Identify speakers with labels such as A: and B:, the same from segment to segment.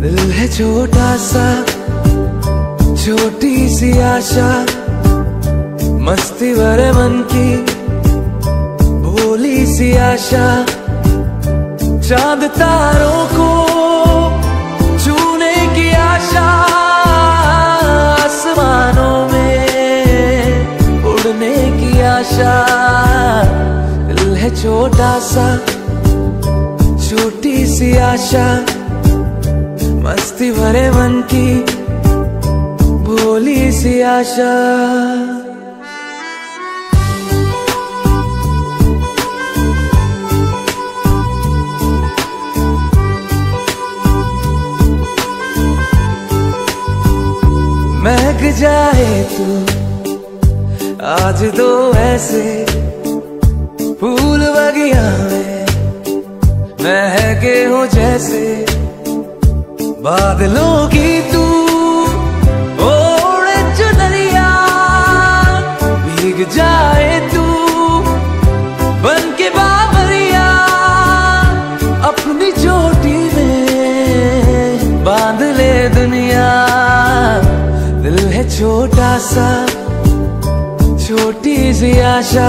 A: दिल है छोटा सा, छोटी सी आशा, मस्ती भरे मन की, भोली सी आशा, चाँद तारों को छोटा सा, छोटी सी आशा, मस्ती भरे मन की भोली सी आशा। महक जाए तू, आज दो ऐसे फूल बगिया में महके हो जैसे। बादलों की तू ओढ़े चुनरिया, भीग जाए तू बन के बाबरिया अपनी चोटी में बाँध ले दुनिया। दिल है छोटा सा, छोटी सी आशा।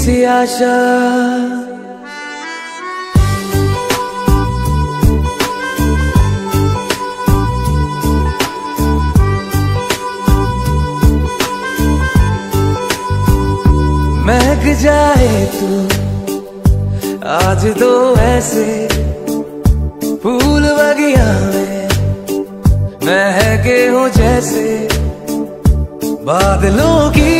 A: सी आशा। महक जाए तू, आज तो ऐसे फूल बगिया में महके हो जैसे बादलों की